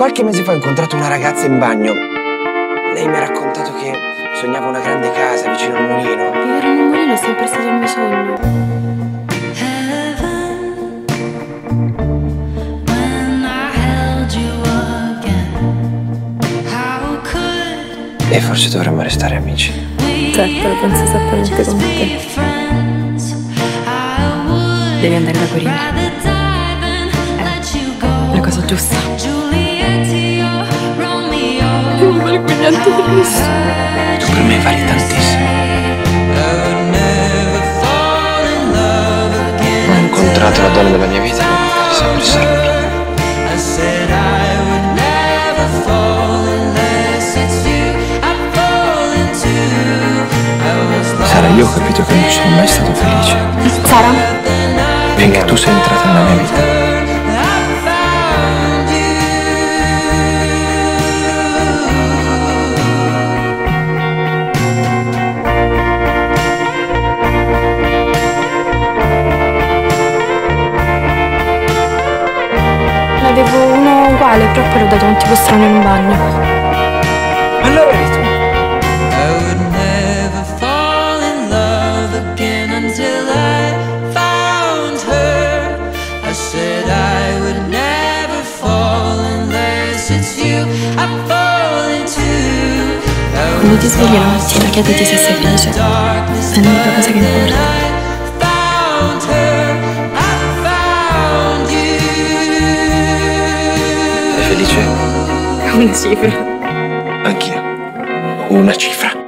Qualche mese fa ho incontrato una ragazza in bagno. Lei mi ha raccontato che sognava una grande casa vicino al mulino. Vivere in un mulino è sempre stato il mio sogno. E forse dovremmo restare amici. Certo, lo penso esattamente come te. Devi andare da Corina. È la cosa giusta. Nessuno. Tu per me vali tantissimo. Ho incontrato la donna della mia vita e non sempre sempre. Sara, io ho capito che non sono mai stato felice. Sara? Finché tu sei entrata nella mia vita. Avevo uno uguale, però poi l'ho dato a un tipo strano in un bagno. Allora eri tu. I would never fall in love again until I found her. I said I would never fall unless it's you I fall into. Quando ti svegli la mattina chiediti se sei felice. È l'unica cosa che importa. Felice? Una cifra. Anch'io. Una cifra.